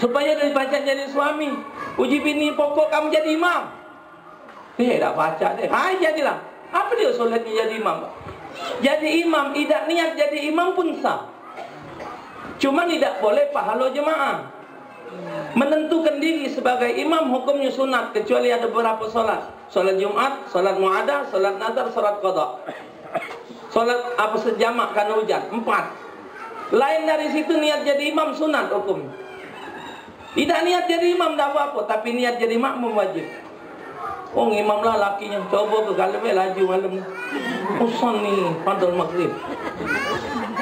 Supaya dari baca jadi suami. Uji bini pokok kamu jadi imam. Eh, dah baca deh. Hai jadilah. Apa dia solatnya jadi imam? Jadi imam, tidak niat jadi imam pun sah. Cuma tidak boleh pahala jemaah. Menentukan diri sebagai imam hukumnya sunat kecuali ada beberapa solat. Solat Jumat, solat muadah, solat nazar, solat qada. Solat apa sejamak karena hujan, empat. Lain dari situ niat jadi imam sunat hukum. Tidak niat jadi imam tak apa-apa, tapi niat jadi makmum wajib. Oh imam lah lakinya, coba ke galbe laju malam. Usan ni padal maghrib.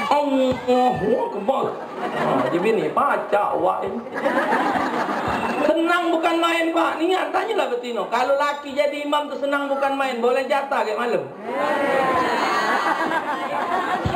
Allahu Akbar. Ha, jadi ni baca awak. Senang bukan main pak. Niat tanyalah betino. Kalau laki jadi imam tu senang bukan main. Boleh jatah ke malam.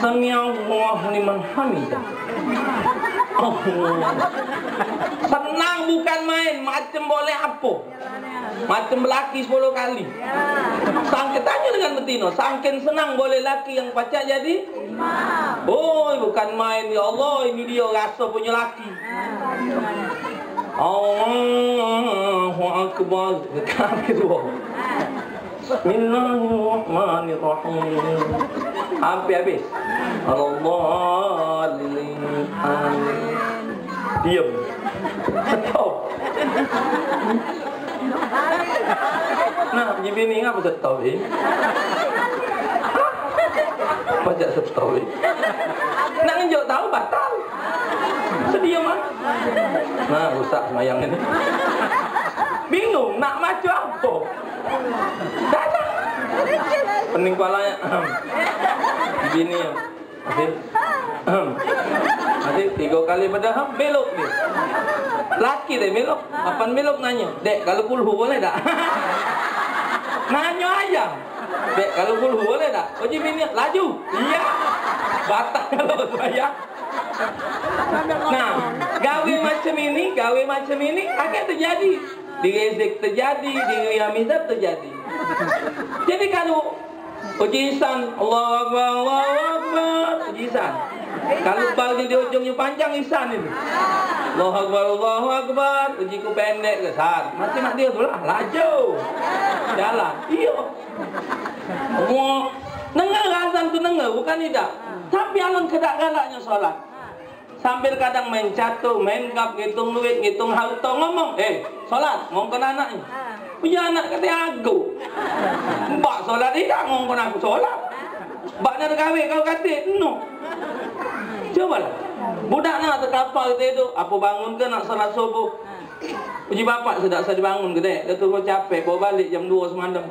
Sami Allah liman hamidah. Oh. Senang bukan main, macam boleh apa? Macam laki 10 kali. Sangkin tanya dengan betino, sangkin senang boleh laki yang pacak jadi? Oh, bukan main ya Allah, ini dia rasa punya laki. Allahu akbar. Dua. Bismillahirrahmanirrahim. Hampir habis. Allah Amin. Diam. Stop. Nah, punya bini ngapa stop eh? Pajak stop eh? Nak ngejuk tahu batal. Sedia mah. Nah, rusak semayang ini. Bingung nak macam apa? Ada. Pening kepalanya. Begini ya. Asyik. Asyik tiga kali berdahan belok dia. Laki dia belok. Kapan belok nanya? Dek, kalau kulhu boleh tak? nanya aja. Dek, kalau kulhu boleh tak? Oji bini, laju. Iya. Batak kalau saya. Nah, gawe macam ini, gawe macam ini akan terjadi. Di rezek terjadi, di riyamizat terjadi. Jadi kalau uji ihsan, Allah Akbar, Allah Akbar, uji ihsan. Kalau bagi di ujungnya panjang ihsan itu. Allah Akbar, Allah Akbar, uji ku pendek ke saat. Mati mak dia tu laju. Jalan, iya. Allah, dengar azan tu dengar, bukan tidak. Tapi alun kedak-galaknya solat. Sambil kadang main catur, main kap, ngitung duit, ngitung harta, ngomong, eh, solat, ngomong ke anaknya. Punya anak kata aku. Mbak solat tidak, ngomong ke aku solat. Mbak nak kahwin, kau kata, no. Coba lah. Budak nak terkapal kita itu, apa bangun ke nak solat subuh. Uji bapak sudah saya dibangun ke dek. Dia tu kau capek, bawa balik jam 2 semalam.